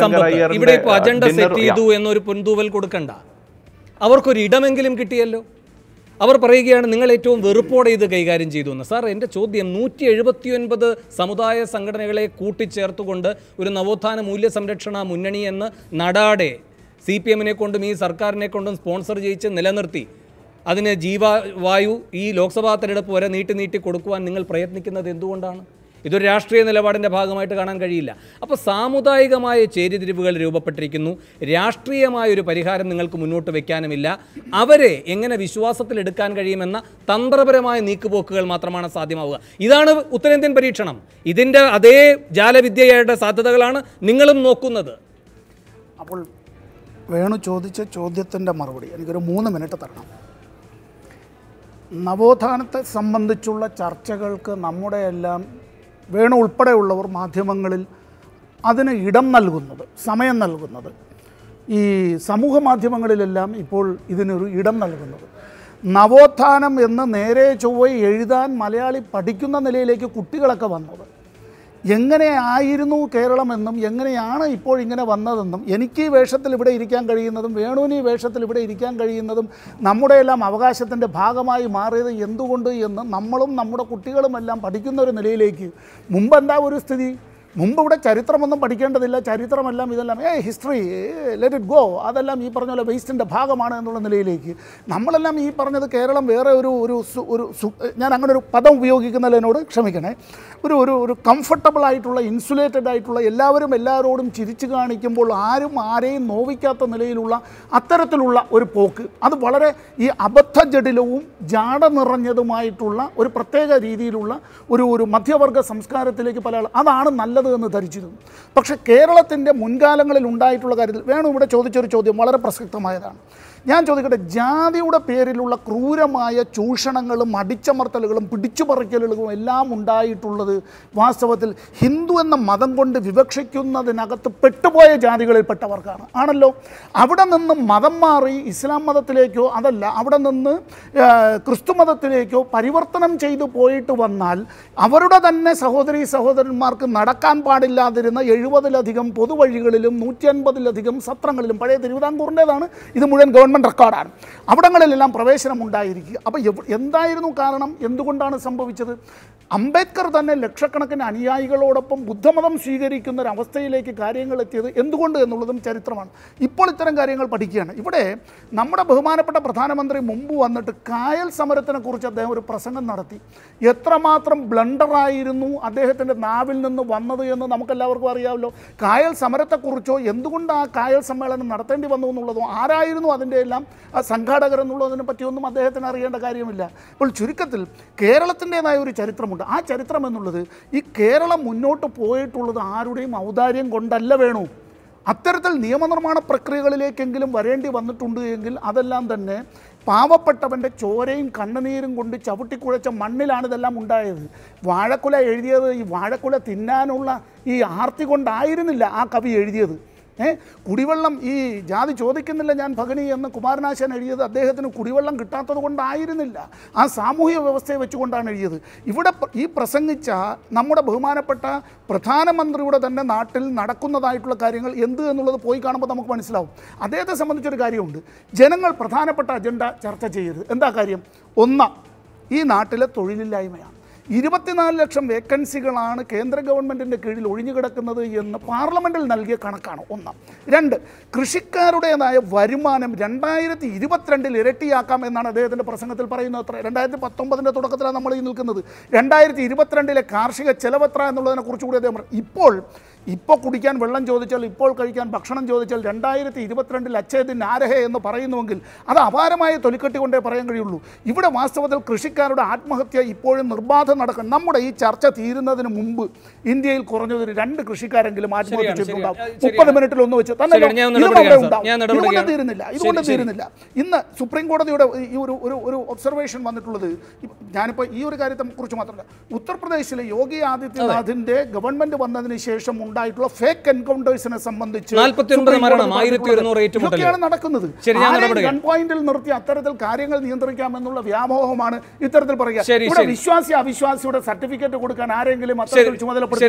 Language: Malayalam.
സമ്പത്ത്? ഇവിടെ ഇപ്പോൾ അജണ്ട സെറ്റ് ചെയ്തു എന്നൊരു പൊൻതൂവൽ കൊടുക്കണ്ട. അവർക്കൊരു ഇടമെങ്കിലും കിട്ടിയല്ലോ. അവർ പറയുകയാണ് നിങ്ങൾ ഏറ്റവും വെറുപ്പോടെ ഇത് കൈകാര്യം ചെയ്തു എന്ന്. സാർ എന്റെ ചോദ്യം നൂറ്റി എഴുപത്തി ഒൻപത് സമുദായ സംഘടനകളെ കൂട്ടിച്ചേർത്തുകൊണ്ട് ഒരു നവോത്ഥാന മൂല്യ സംരക്ഷണ മുന്നണി എന്ന് നടാടെ സി പി എമ്മിനെ കൊണ്ടും ഈ സർക്കാരിനെ കൊണ്ടും സ്പോൺസർ ചെയ്യിച്ച് നിലനിർത്തി. അതിന് ജീവവായു ഈ ലോക്സഭാ തെരഞ്ഞെടുപ്പ് വരെ നീട്ടി നീട്ടി കൊടുക്കുവാൻ നിങ്ങൾ പ്രയത്നിക്കുന്നത് എന്തുകൊണ്ടാണ്? ഇതൊരു രാഷ്ട്രീയ നിലപാടിന്റെ ഭാഗമായിട്ട് കാണാൻ കഴിയില്ല. അപ്പോൾ സാമുദായികമായ ചേരിതിരിവുകൾ രൂപപ്പെട്ടിരിക്കുന്നു. രാഷ്ട്രീയമായ ഒരു പരിഹാരം നിങ്ങൾക്ക് മുന്നോട്ട് വയ്ക്കാനുമില്ല അവരെ എങ്ങനെ വിശ്വാസത്തിലെടുക്കാൻ കഴിയുമെന്ന തന്ത്രപരമായ നീക്കുപോക്കുകൾ മാത്രമാണ് സാധ്യമാവുക. ഇതാണ് ഉത്തരേന്ത്യൻ പരീക്ഷണം. ഇതിന്റെ അതേ ജാലവിദ്യയുടെ സാധ്യതകളാണ് നിങ്ങളും നോക്കുന്നത്. അപ്പോൾ വേണു ചോദിച്ച ചോദ്യത്തിന്റെ മറുപടി എനിക്കൊരു മൂന്ന് മിനിറ്റ് തരണം. നവോത്ഥാനത്തെ സംബന്ധിച്ചുള്ള ചർച്ചകൾക്ക് നമ്മുടെ എല്ലാം വേണു ഉൾപ്പെടെയുള്ളവർ മാധ്യമങ്ങളിൽ അതിന് ഇടം നൽകുന്നത് സമയം നൽകുന്നത്. ഈ സമൂഹ മാധ്യമങ്ങളിലെല്ലാം ഇപ്പോൾ ഇതിനൊരു ഇടം നൽകുന്നത്. നവോത്ഥാനം എന്ന് നേരെ ചൊവ്വ എഴുതാൻ മലയാളി പഠിക്കുന്ന നിലയിലേക്ക് കുട്ടികളൊക്കെ വന്നത്. എങ്ങനെയായിരുന്നു കേരളമെന്നും എങ്ങനെയാണ് ഇപ്പോൾ ഇങ്ങനെ വന്നതെന്നും എനിക്ക് ഈ വേഷത്തിൽ ഇവിടെ ഇരിക്കാൻ കഴിയുന്നതും വേണുവിന് വേഷത്തിൽ ഇവിടെ ഇരിക്കാൻ കഴിയുന്നതും നമ്മുടെ എല്ലാം അവകാശത്തിന്റെ ഭാഗമായി മാറിയത് എന്തുകൊണ്ട് എന്ന് നമ്മളും നമ്മുടെ കുട്ടികളുമെല്ലാം പഠിക്കുന്ന ഒരു നിലയിലേക്ക്. മുമ്പെന്താ ഒരു സ്ഥിതി? മുമ്പ് ഇവിടെ ചരിത്രമൊന്നും പഠിക്കേണ്ടതില്ല ചരിത്രമെല്ലാം ഇതെല്ലാം ഏ ഹിസ്റ്ററി ലെറ്റ് ഇറ്റ് ഗോ അതെല്ലാം ഈ പറഞ്ഞ പോലെ വേസ്റ്റിന്റെ ഭാഗമാണ് എന്നുള്ള നിലയിലേക്ക്. നമ്മളെല്ലാം ഈ പറഞ്ഞത് കേരളം വേറെ ഒരു ഒരു ഒരു ഞാൻ അങ്ങനെ ഒരു പദം ഉപയോഗിക്കുന്നതിനോട് ക്ഷമിക്കണേ. ഒരു ഒരു ഒരു കംഫർട്ടബിൾ ആയിട്ടുള്ള ഇൻസുലേറ്റഡ് ആയിട്ടുള്ള എല്ലാവരും എല്ലാവരോടും ചിരിച്ചു കാണിക്കുമ്പോൾ ആരും ആരെയും നോവിക്കാത്ത നിലയിലുള്ള അത്തരത്തിലുള്ള ഒരു പോക്ക്. അത് വളരെ ഈ അബദ്ധജടിലവും ജാട നിറഞ്ഞതുമായിട്ടുള്ള ഒരു പ്രത്യേക രീതിയിലുള്ള ഒരു ഒരു മധ്യവർഗ സംസ്കാരത്തിലേക്ക് പല അതാണ് നല്ലത് എന്ന് ധരിച്ചിരുന്നു. പക്ഷേ കേരളത്തിന്റെ മുൻകാലങ്ങളിൽ ഉണ്ടായിട്ടുള്ള കാര്യത്തിൽ വേണു ഇവിടെ ചോദിച്ചൊരു ചോദ്യം വളരെ പ്രസക്തമായതാണ്. ഞാൻ ചോദിക്കട്ടെ ജാതിയുടെ പേരിലുള്ള ക്രൂരമായ ചൂഷണങ്ങളും അടിച്ചമർത്തലുകളും പിടിച്ചുപറിക്കലുകളും എല്ലാം ഉണ്ടായിട്ടുള്ളത് വാസ്തവത്തിൽ ഹിന്ദു എന്ന മതം കൊണ്ട് വിവക്ഷിക്കുന്നതിനകത്ത് പെട്ടുപോയ ജാതികളിൽപ്പെട്ടവർക്കാണ്. ആണല്ലോ? അവിടെ നിന്ന് മതം മാറി ഇസ്ലാം മതത്തിലേക്കോ അതല്ല അവിടെ നിന്ന് ക്രിസ്തു മതത്തിലേക്കോ പരിവർത്തനം ചെയ്തു പോയിട്ട് വന്നാൽ അവരുടെ തന്നെ സഹോദരി സഹോദരന്മാർക്ക് നടക്കാൻ പാടില്ലാതിരുന്ന എഴുപതിലധികം പൊതുവഴികളിലും നൂറ്റി അൻപതിലധികം സത്രങ്ങളിലും പഴയ തിരുവിതാംകൂറിന്റെതാണ് ഇത് മുഴുവൻ ഗവൺമെന്റ് റെക്കോർഡാണ്. അവിടങ്ങളിലെല്ലാം പ്രവേശനം ഉണ്ടായിരിക്കുക. അപ്പോൾ എന്തായിരുന്നു കാരണം? എന്തുകൊണ്ടാണ് സംഭവിച്ചത്? അംബേദ്കർ തന്നെ ലക്ഷക്കണക്കിന് അനുയായികളോടൊപ്പം ബുദ്ധമതം സ്വീകരിക്കുന്ന ഒരു അവസ്ഥയിലേക്ക് കാര്യങ്ങൾ എത്തിയത് എന്തുകൊണ്ട് എന്നുള്ളതും ചരിത്രമാണ്. ഇപ്പോൾ ഇത്തരം കാര്യങ്ങൾ പഠിക്കുകയാണ്. ഇവിടെ നമ്മുടെ ബഹുമാനപ്പെട്ട പ്രധാനമന്ത്രി മുമ്പ് വന്നിട്ട് കായൽ സമരത്തിനെക്കുറിച്ച് അദ്ദേഹം ഒരു പ്രസംഗം നടത്തി. എത്രമാത്രം ബ്ലണ്ടറായിരുന്നു അദ്ദേഹത്തിന്റെ നാവിൽ നിന്ന് വന്നത് എന്ന് നമുക്കെല്ലാവർക്കും അറിയാമല്ലോ. കായൽ സമരത്തെക്കുറിച്ചോ എന്തുകൊണ്ട് ആ കായൽ സമ്മേളനം നടത്തേണ്ടി വന്നു എന്നുള്ളതോ ആരായിരുന്നു അതിന്റെ എല്ലാം ആ സംഘാടകർ എന്നുള്ളതിനെ പറ്റിയൊന്നും അദ്ദേഹത്തിന് അറിയേണ്ട കാര്യമില്ല. അപ്പോൾ ചുരുക്കത്തിൽ കേരളത്തിന്റെതായ ഒരു ചരിത്രമുണ്ട്. ആ ചരിത്രം എന്നുള്ളത് ഈ കേരളം മുന്നോട്ട് പോയിട്ടുള്ളത് ആരുടെയും ഔദാര്യം കൊണ്ടല്ല വേണു. അത്തരത്തിൽ നിയമനിർമ്മാണ പ്രക്രിയകളിലേക്കെങ്കിലും വരേണ്ടി വന്നിട്ടുണ്ട് എങ്കിൽ അതെല്ലാം തന്നെ പാവപ്പെട്ടവന്റെ ചോരയും കണ്ണുനീരും കൊണ്ട് ചവിട്ടിക്കുഴച്ച മണ്ണിലാണ് ഇതെല്ലാം ഉണ്ടായത്. വാഴക്കുല എഴുതിയത് ഈ വാഴക്കുല തിന്നാനുള്ള ഈ ആർത്തി കൊണ്ടായിരുന്നില്ല ആ കവി എഴുതിയത്. കുടിവെള്ളം ഈ ജാതി ചോദിക്കുന്നില്ല ഞാൻ ഭഗനി എന്ന് കുമാരനാശാൻ എഴുതിയത് അദ്ദേഹത്തിന് കുടിവെള്ളം കിട്ടാത്തത് കൊണ്ടായിരുന്നില്ല. ആ സാമൂഹ്യ വ്യവസ്ഥയെ വെച്ചുകൊണ്ടാണ് എഴുതിയത്. ഇവിടെ ഈ പ്രസംഗിച്ച നമ്മുടെ ബഹുമാനപ്പെട്ട പ്രധാനമന്ത്രിയുടെ തന്നെ നാട്ടിൽ നടക്കുന്നതായിട്ടുള്ള കാര്യങ്ങൾ എന്ത് എന്നുള്ളത് പോയി കാണുമ്പോൾ നമുക്ക് മനസ്സിലാവും. അദ്ദേഹത്തെ സംബന്ധിച്ചൊരു കാര്യമുണ്ട്. ജനങ്ങൾ പ്രധാനപ്പെട്ട അജണ്ട ചർച്ച ചെയ്യരുത്. എന്താ കാര്യം? ഒന്ന് ഈ നാട്ടിലെ തൊഴിലില്ലായ്മയാണ്. ഇരുപത്തിനാല് ലക്ഷം വേക്കൻസികളാണ് കേന്ദ്ര ഗവൺമെന്റിന്റെ കീഴിൽ ഒഴിഞ്ഞുകിടക്കുന്നത് എന്ന് പാർലമെന്റിൽ നൽകിയ കണക്കാണ് ഒന്ന്. രണ്ട് കൃഷിക്കാരുടേതായ വരുമാനം രണ്ടായിരത്തി ഇരുപത്തിരണ്ടിൽ ഇരട്ടിയാക്കാം എന്നാണ് അദ്ദേഹത്തിന്റെ പ്രസംഗത്തിൽ പറയുന്നത് അത്ര. രണ്ടായിരത്തി പത്തൊമ്പതിന്റെ തുടക്കത്തിലാണ് നമ്മൾ ഈ നിൽക്കുന്നത്. രണ്ടായിരത്തി ഇരുപത്തിരണ്ടിലെ കാർഷിക ചെലവെത്ര എന്നുള്ളതിനെക്കുറിച്ച് കുറിച്ചുകൂടി അദ്ദേഹം ഇപ്പോൾ ഇപ്പോൾ കുടിക്കാൻ വെള്ളം ചോദിച്ചാൽ ഇപ്പോൾ കഴിക്കാൻ ഭക്ഷണം ചോദിച്ചാൽ രണ്ടായിരത്തി ഇരുപത്തിരണ്ടിൽ അച്ഛേദിൻ ആരഹേ എന്ന് പറയുന്നുവെങ്കിൽ അത് അപാരമായ തൊലിക്കെട്ടി കൊണ്ടേ പറയാൻ കഴിയുള്ളൂ. ഇവിടെ വാസ്തവത്തിൽ കൃഷിക്കാരുടെ ആത്മഹത്യ ഇപ്പോഴും നിർബാധം നടക്കും നമ്മുടെ ഈ ചർച്ച തീരുന്നതിന് മുമ്പ് ഇന്ത്യയിൽ കുറഞ്ഞത് ഒരു രണ്ട് കൃഷിക്കാരെങ്കിലും ആത്മഹത്യ ചെയ്തിട്ടുണ്ടാവും മുപ്പത് മിനിറ്റിൽ ഒന്ന് വെച്ച്. തന്നെ ഇതുകൊണ്ട് തീരുന്നില്ല. ഇതുകൊണ്ട്. തീരുന്നില്ല. ഇന്ന് സുപ്രീം കോടതിയുടെ ഈ ഒരു ഒരു ഒരു ഒബ്സർവേഷൻ വന്നിട്ടുള്ളത് ഞാനിപ്പോൾ ഈ ഒരു കാര്യത്തെ കുറിച്ച് മാത്രമല്ല. ഉത്തർപ്രദേശിലെ യോഗി ആദിത്യനാഥിന്റെ ഗവൺമെന്റ് വന്നതിന് ശേഷം ഉണ്ടായിട്ടുള്ള ഫേക്ക് എൻകൗണ്ടേഴ്സിനെ സംബന്ധിച്ച് 49 സുപ്രീം കോടതി മരണം, പറഞ്ഞിട്ടുള്ളത് 1100 ഏറ്റുമുട്ടൽ. ഇതൊക്കെയാണ് നടക്കുന്നത്. ഗൺ പോയിന്റിൽ നിർത്തി അത്തരത്തിൽ കാര്യങ്ങൾ നിയന്ത്രിക്കാമെന്നുള്ള വ്യാമോഹമാണ് ഇത്തരത്തിൽ പറയുക. വിശ്വാസി ഇവിടെ. വിശ്വാസി അവിശ്വാസിയുടെ സർട്ടിഫിക്കറ്റ് കൊടുക്കാൻ ആരെങ്കിലും അത്തരത്തിൽ ചുമതലപ്പെടുത്തി